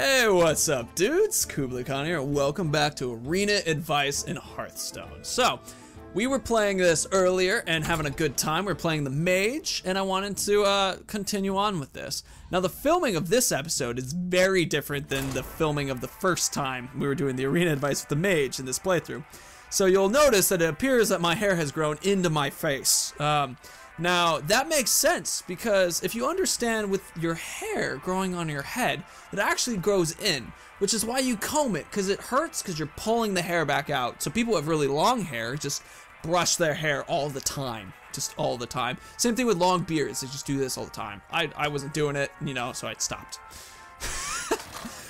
Hey, what's up, dudes? Kublai Khan here. Welcome back to Arena Advice in Hearthstone. So, we were playing this earlier and having a good time. We are playing the Mage, and I wanted to uh, continue on with this. Now, the filming of this episode is very different than the filming of the first time we were doing the Arena Advice with the Mage in this playthrough. So you'll notice that it appears that my hair has grown into my face. Um, now, that makes sense because if you understand with your hair growing on your head, it actually grows in, which is why you comb it because it hurts because you're pulling the hair back out. So people have really long hair just brush their hair all the time, just all the time. Same thing with long beards, they just do this all the time. I, I wasn't doing it, you know, so I stopped.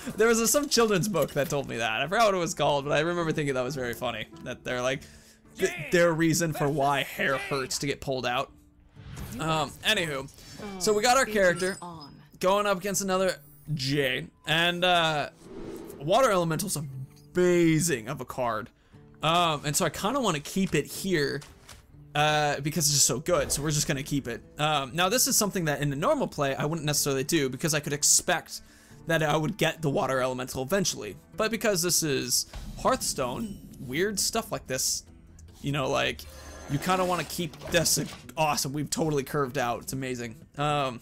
there was a, some children's book that told me that. I forgot what it was called, but I remember thinking that was very funny. That they're like, th their reason for why hair hurts to get pulled out um, anywho, so we got our character going up against another J, and uh, Water Elemental's amazing of a card. Um, and so I kind of want to keep it here uh, because it's just so good. So we're just gonna keep it. Um, now this is something that in the normal play I wouldn't necessarily do because I could expect that I would get the Water Elemental eventually. But because this is Hearthstone, weird stuff like this, you know, like you kind of want to keep this awesome. We've totally curved out. It's amazing. Um,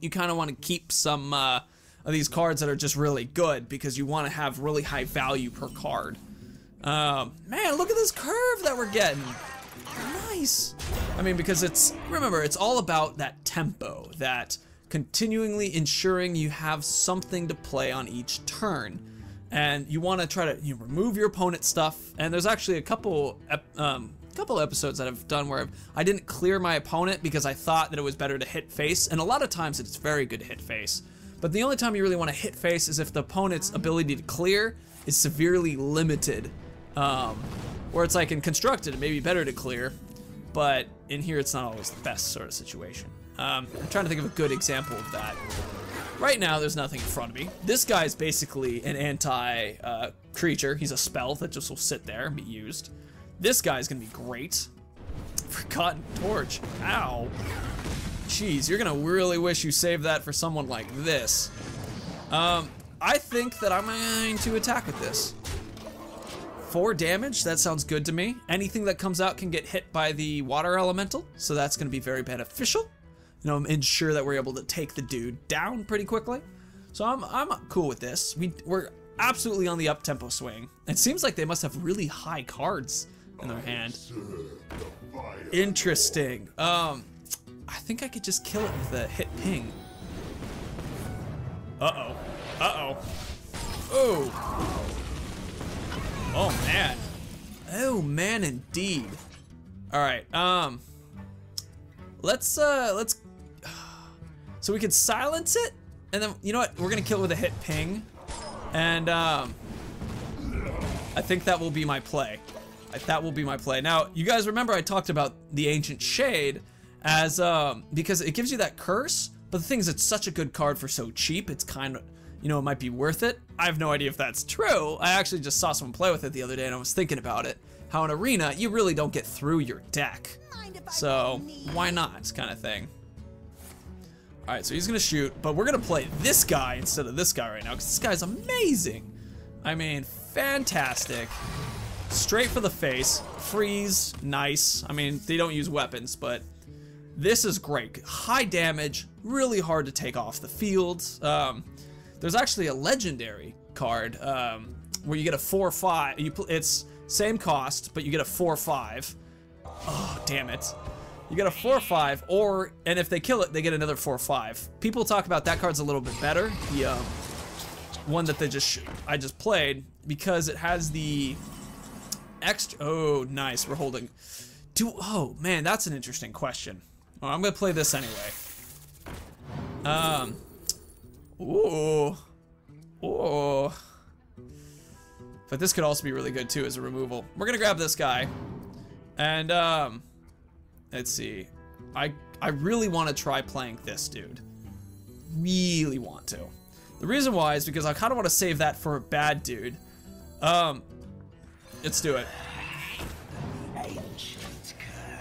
you kind of want to keep some uh, of these cards that are just really good because you want to have really high value per card. Um, man, look at this curve that we're getting. Nice. I mean, because it's, remember, it's all about that tempo, that continually ensuring you have something to play on each turn. And you want to try to you remove your opponent's stuff. And there's actually a couple um, couple episodes that I've done where I didn't clear my opponent because I thought that it was better to hit face, and a lot of times it's very good to hit face. But the only time you really want to hit face is if the opponent's ability to clear is severely limited. Um, where it's like in constructed, it may be better to clear, but in here it's not always the best sort of situation. Um, I'm trying to think of a good example of that. Right now, there's nothing in front of me. This guy's basically an anti-creature. Uh, He's a spell that just will sit there and be used. This guy's gonna be great. Forgotten Torch. Ow. Jeez, you're gonna really wish you saved that for someone like this. Um, I think that I'm going to attack with this. Four damage, that sounds good to me. Anything that comes out can get hit by the water elemental, so that's gonna be very beneficial. You know, ensure that we're able to take the dude down pretty quickly. So I'm, I'm cool with this. We, we're absolutely on the up-tempo swing. It seems like they must have really high cards in their hand. Interesting. Um, I think I could just kill it with a hit ping. Uh-oh. Uh-oh. Oh. Oh, man. Oh, man, indeed. All right, um, let's, uh, let's, so we could silence it, and then, you know what, we're gonna kill it with a hit ping, and, um, I think that will be my play. That will be my play. Now, you guys remember I talked about the Ancient Shade as, um, because it gives you that curse, but the thing is it's such a good card for so cheap, it's kind of, you know, it might be worth it. I have no idea if that's true. I actually just saw someone play with it the other day and I was thinking about it. How in Arena, you really don't get through your deck. So, why not, kind of thing. Alright, so he's gonna shoot, but we're gonna play this guy instead of this guy right now, because this guy's amazing. I mean, fantastic. Straight for the face. Freeze, nice. I mean, they don't use weapons, but this is great. High damage, really hard to take off the field. Um, there's actually a legendary card um, where you get a 4-5. You It's same cost, but you get a 4-5. Oh, damn it. You get a 4-5, or, and if they kill it, they get another 4-5. People talk about that card's a little bit better. The um, one that they just I just played, because it has the extra. Oh, nice. We're holding. Do oh man, that's an interesting question. Well, I'm gonna play this anyway. Um. Ooh. Ooh. But this could also be really good too as a removal. We're gonna grab this guy, and um, let's see. I I really want to try playing this dude. Really want to. The reason why is because I kind of want to save that for a bad dude. Um, Let's do it.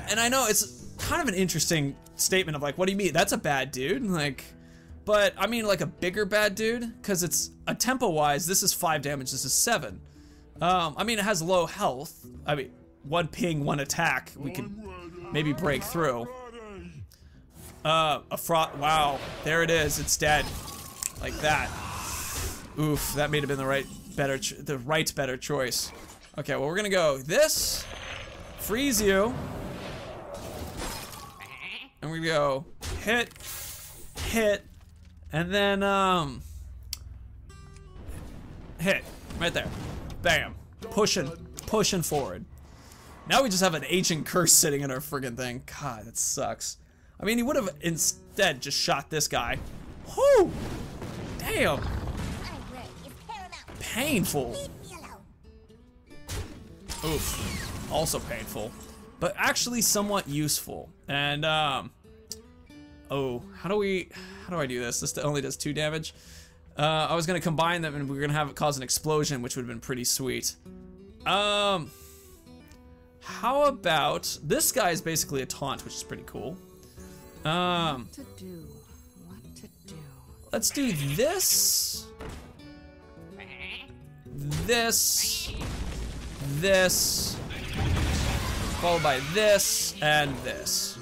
And I know it's kind of an interesting statement of like, what do you mean? That's a bad dude. Like, but I mean like a bigger bad dude, because it's a tempo wise, this is five damage, this is seven. Um, I mean it has low health. I mean, one ping, one attack, we can maybe break through. Uh, a frog, wow, there it is, it's dead. Like that. Oof, that may have been the right, better, the right better choice. Okay, well we're gonna go this, freeze you, and we go hit, hit, and then um, hit right there, bam, pushing, pushing forward. Now we just have an ancient curse sitting in our friggin' thing. God, that sucks. I mean, he would have instead just shot this guy. Whoo! Damn. Painful. Oof. Also painful. But actually somewhat useful. And, um... Oh, how do we... How do I do this? This only does two damage. Uh, I was gonna combine them and we are gonna have it cause an explosion, which would have been pretty sweet. Um... How about... This guy is basically a taunt, which is pretty cool. Um... To do. What to do. Let's do this. This. This. Followed by this and this.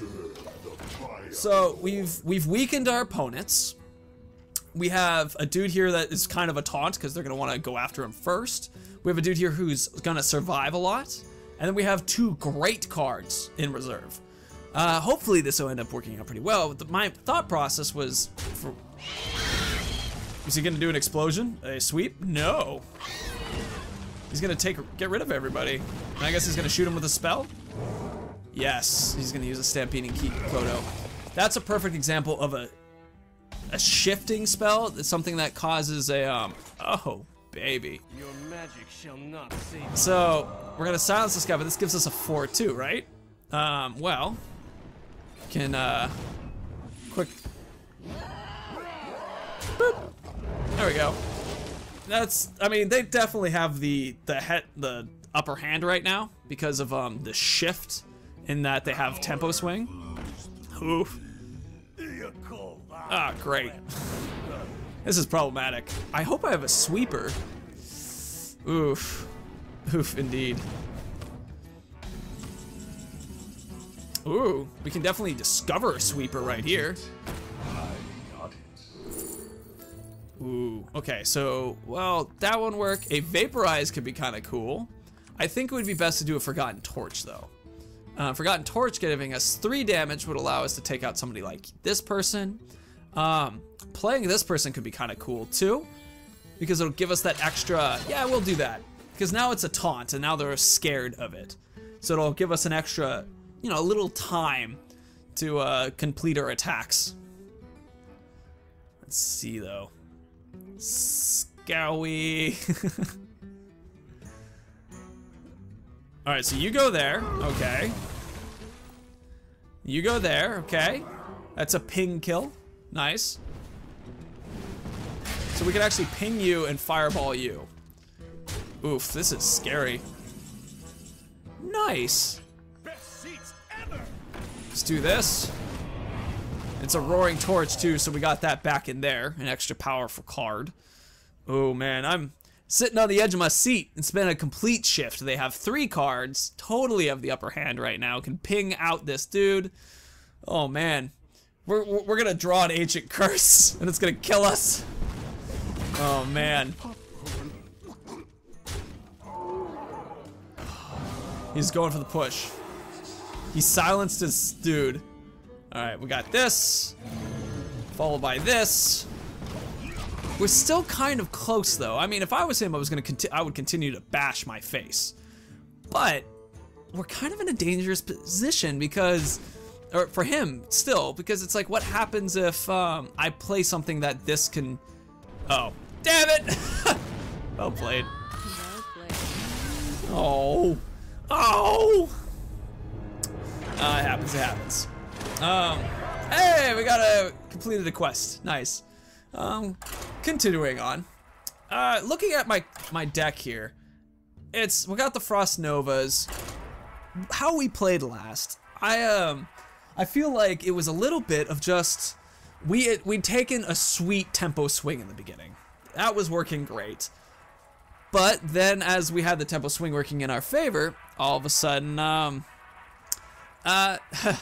So we've we've weakened our opponents. We have a dude here that is kind of a taunt because they're gonna want to go after him first. We have a dude here who's gonna survive a lot, and then we have two great cards in reserve. Uh, hopefully this will end up working out pretty well. My thought process was, for, is he gonna do an explosion? A sweep? No. He's gonna take, get rid of everybody. And I guess he's gonna shoot him with a spell? Yes, he's gonna use a Stampeding Kodo. That's a perfect example of a a shifting spell. It's something that causes a, um, oh, baby. Your magic shall not save So, we're gonna silence this guy, but this gives us a 4-2, right? Um, well, can, uh, quick, boop. There we go. That's, I mean, they definitely have the, the head, the upper hand right now because of, um, the shift in that they have tempo swing. Oof. Ah, great. this is problematic. I hope I have a sweeper. Oof. Oof, indeed. Ooh, we can definitely discover a sweeper right here. Okay, so, well, that won't work. A Vaporize could be kind of cool. I think it would be best to do a Forgotten Torch, though. Uh, Forgotten Torch giving us 3 damage would allow us to take out somebody like this person. Um, playing this person could be kind of cool, too. Because it'll give us that extra, yeah, we'll do that. Because now it's a taunt, and now they're scared of it. So it'll give us an extra, you know, a little time to uh, complete our attacks. Let's see, though. Scowy. All right, so you go there, okay. You go there, okay. That's a ping kill, nice. So we can actually ping you and fireball you. Oof, this is scary. Nice. Let's do this. It's a roaring torch too, so we got that back in there. An extra powerful card. Oh man, I'm sitting on the edge of my seat. It's been a complete shift. They have three cards, totally have the upper hand right now. Can ping out this dude. Oh man. We're, we're gonna draw an ancient curse, and it's gonna kill us. Oh man. He's going for the push. He silenced his dude. Alright, we got this. Followed by this. We're still kind of close though. I mean, if I was him, I was gonna I would continue to bash my face. But we're kind of in a dangerous position because or for him still, because it's like what happens if um, I play something that this can Oh. Damn it! well played. Well played. Oh. Oh! Uh, it happens, it happens. Um, hey, we got a completed a quest. Nice. Um, continuing on. Uh, looking at my my deck here, it's we got the Frost Novas. How we played last, I um, I feel like it was a little bit of just we had, we'd taken a sweet tempo swing in the beginning. That was working great. But then, as we had the tempo swing working in our favor, all of a sudden, um, uh,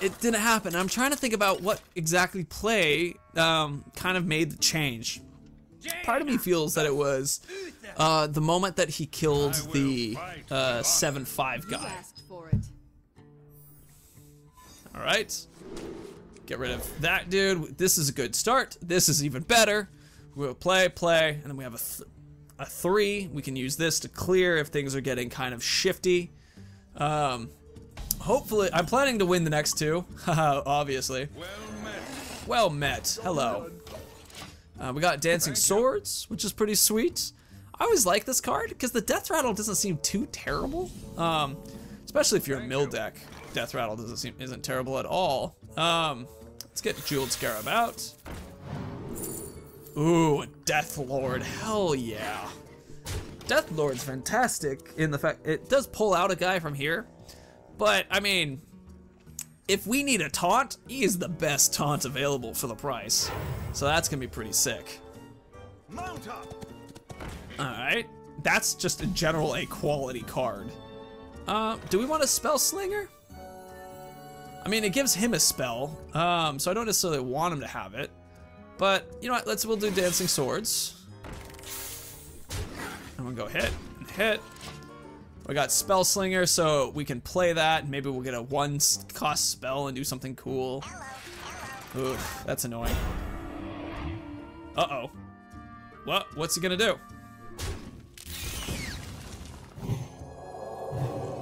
it didn't happen. I'm trying to think about what exactly play um, kind of made the change. Part of me feels that it was uh, the moment that he killed the uh, 7-5 You guy. asked for it. All right. Get rid of that dude. This is a good start. This is even better. We'll play, play, and then we have a, th- a three. We can use this to clear if things are getting kind of shifty. Um, hopefully, I'm planning to win the next two. Obviously. Well met. Hello. Uh, we got Dancing Swords, which is pretty sweet. I always like this card because the Deathrattle doesn't seem too terrible. Um, especially if you're a mill deck. Deathrattle doesn't seem isn't terrible at all. Um, let's get Jeweled Scarab out. Ooh, Deathlord. Hell yeah. Deathlord's fantastic in the fact it does pull out a guy from here. But I mean, if we need a taunt, he is the best taunt available for the price. So that's gonna be pretty sick. Mount up! Alright. That's just in general a quality card. Uh, do we want a Spellslinger? I mean, it gives him a spell, um, so I don't necessarily want him to have it. But you know what? Let's we'll do dancing swords. I'm gonna go hit hit. We got Spellslinger, so we can play that. Maybe we'll get a one cost spell and do something cool. Oof, that's annoying. Uh oh. What? What's he gonna do?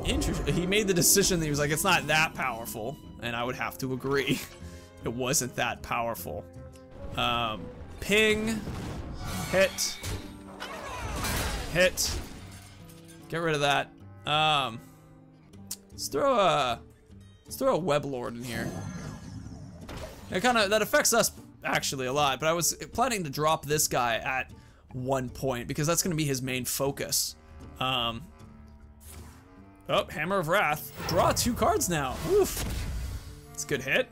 Interesting. He made the decision that he was like, it's not that powerful, and I would have to agree. It wasn't that powerful. Um, ping, hit, hit. Get rid of that. Um, let's throw a let's throw a web lord in here. It kind of that affects us actually a lot, but I was planning to drop this guy at one point because that's going to be his main focus. Um, oh, Hammer of Wrath. Draw two cards now. Oof. It's a good hit.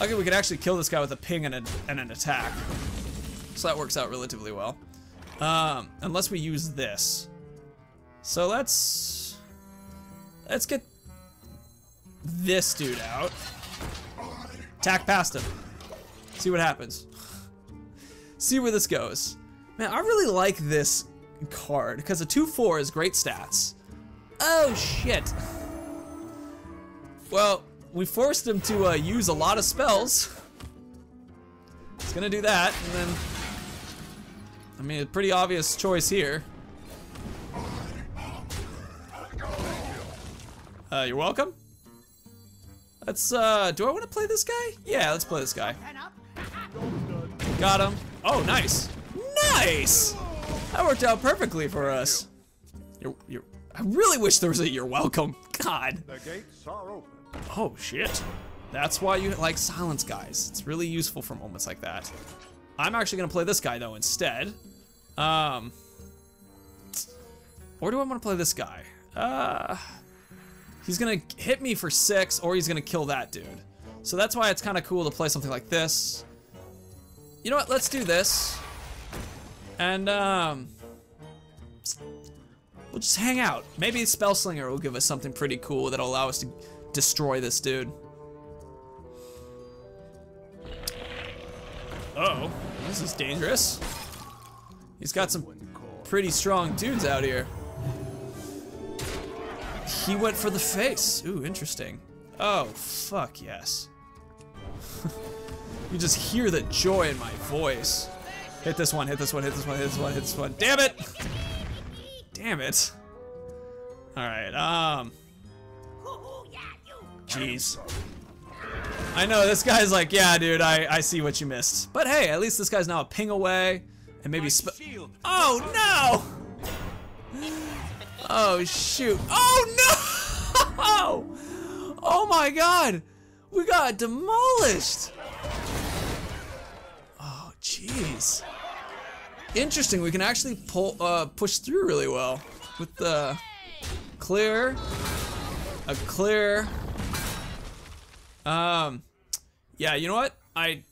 Okay, we can actually kill this guy with a ping and, a, and an attack. So that works out relatively well. Um, unless we use this. So let's let's get this dude out. Attack past him. See what happens. See where this goes. Man, I really like this card because a 2-4 is great stats. Oh shit. Well, we forced him to uh, use a lot of spells. He's gonna do that, and then I mean, a pretty obvious choice here. Uh, you're welcome. Let's, uh, do I want to play this guy? Yeah, let's play this guy. Got him. Oh, nice. Nice! That worked out perfectly for us. You're, you're, I really wish there was a you're welcome. God. The gates are open. Oh, shit. That's why you like silence guys. It's really useful for moments like that. I'm actually gonna play this guy though instead. Um, or do I want to play this guy? Uh, he's gonna hit me for six, or he's gonna kill that dude. So that's why it's kind of cool to play something like this. You know what? Let's do this, and um, we'll just hang out. Maybe Spellslinger will give us something pretty cool that'll allow us to destroy this dude. Uh oh, this is dangerous. He's got some pretty strong dudes out here. He went for the face. Ooh, interesting. Oh, fuck yes. you just hear the joy in my voice. Hit this one, hit this one, hit this one, hit this one, hit this one. Damn it! Damn it. Alright, um. Jeez. I know, this guy's like, yeah, dude, I, I see what you missed. But hey, at least this guy's now a ping away. And maybe sp- Oh no! Oh shoot! Oh no! Oh my god! We got demolished! Oh jeez. Interesting, we can actually pull uh push through really well. With the clear, a clear. Um Yeah, you know what? I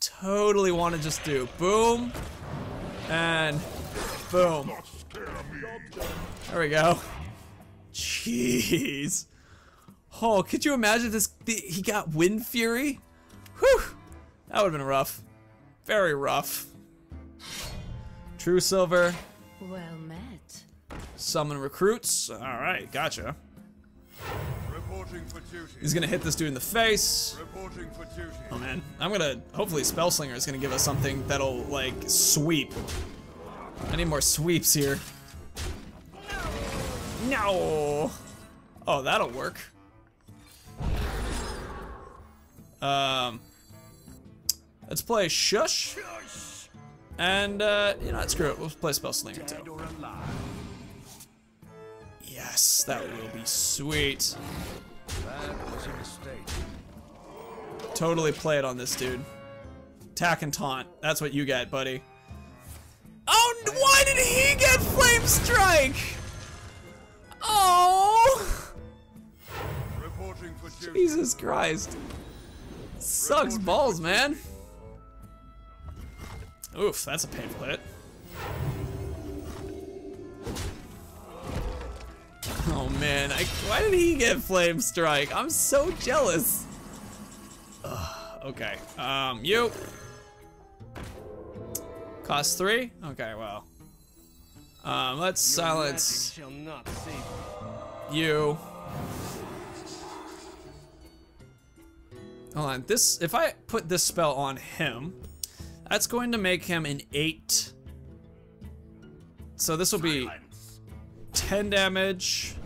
totally want to just do boom and boom. There we go. Jeez. Oh, could you imagine this? The, he got Windfury? Whew. That would have been rough. Very rough. Truesilver. Well met. Summon recruits. Alright, gotcha. Reporting for duty. He's gonna hit this dude in the face. Reporting for duty. Oh man. I'm gonna. Hopefully, Spellslinger is gonna give us something that'll, like, sweep. I need more sweeps here. No! Oh, that'll work. Um. Let's play Shush. And, uh, you know what, screw it. We'll play Spellslinger too. Yes, that will be sweet. Totally play it on this dude. Tack and taunt. That's what you get, buddy. Oh, why did he get Flamestrike? Jesus Christ. Sucks balls, man. Oof, that's a painful hit. Oh man, I, why did he get Flamestrike? I'm so jealous. Ugh, okay, um, you. Cost three? Okay, well. Um, let's Your silence magic shall not save you. Hold on, this, if I put this spell on him, that's going to make him an eight. So this will be 10 damage.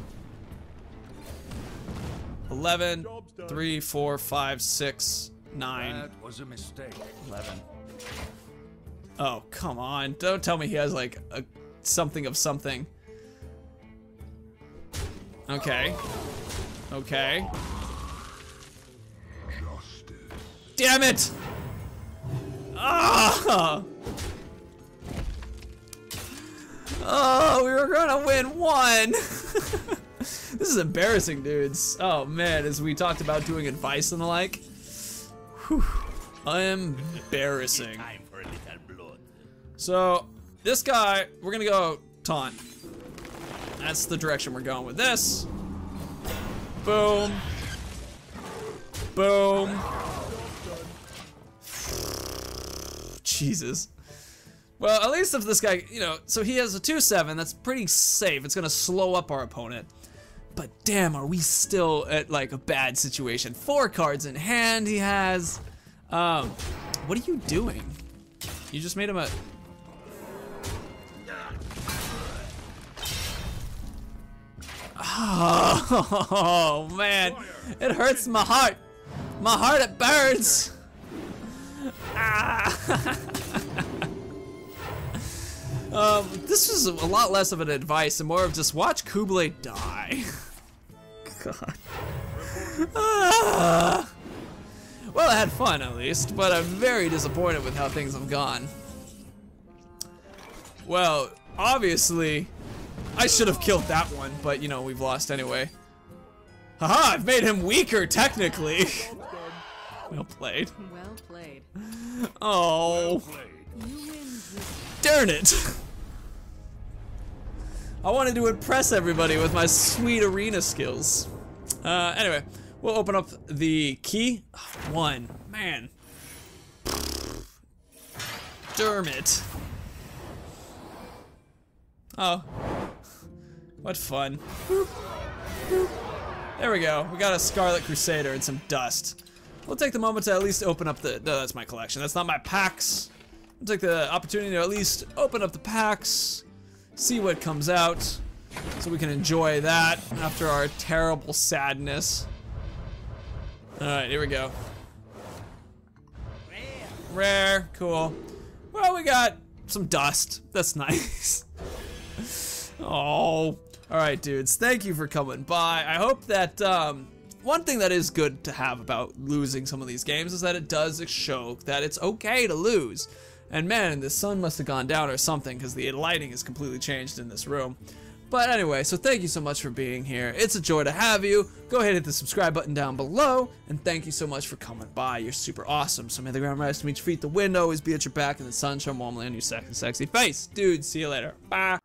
11, 3, 4, 5, 6, 9, That was a mistake. 11. Oh, come on. Don't tell me he has like a something of something. Okay. Okay. Damn it! Ah! Oh, we were gonna win one! this is embarrassing, dudes. Oh man, as we talked about doing advice and the like. Whew. Embarrassing. Time for a little blood. So, this guy, we're gonna go taunt. That's the direction we're going with this. Boom. Boom. Jesus. Well, at least if this guy, you know, so he has a 2-7, that's pretty safe. It's gonna slow up our opponent. But damn, are we still at like a bad situation? Four cards in hand he has. Um, what are you doing? You just made him a. Oh man, it hurts my heart. My heart it burns. Ah. um, this was a lot less of an advice and more of just watch Kublai die. God. Ah. Well, I had fun at least, but I'm very disappointed with how things have gone. Well, obviously, I should have killed that one, but you know, we've lost anyway. Haha, I've made him weaker, technically. well played. Well played. Oh, Played. You win darn it. I wanted to impress everybody with my sweet arena skills. Uh, anyway, we'll open up the key. One. Man. Dermot. Oh. What fun. Boop. Boop. There we go. We got a Scarlet Crusader and some dust. We'll take the moment to at least open up the. No, that's my collection. That's not my packs. We'll take the opportunity to at least open up the packs, see what comes out, so we can enjoy that after our terrible sadness. Alright, here we go. Rare, cool. Well, we got some dust. That's nice. oh. Alright, dudes. Thank you for coming by. I hope that, um, one thing that is good to have about losing some of these games is that it does show that it's okay to lose. And man, the sun must have gone down or something because the lighting is completely changed in this room. But anyway, so thank you so much for being here. It's a joy to have you. Go ahead and hit the subscribe button down below. And thank you so much for coming by. You're super awesome. So may the ground rise to meet your feet. The wind always be at your back and the sun shine warmly on your sexy, sexy face. Dude, see you later. Bye.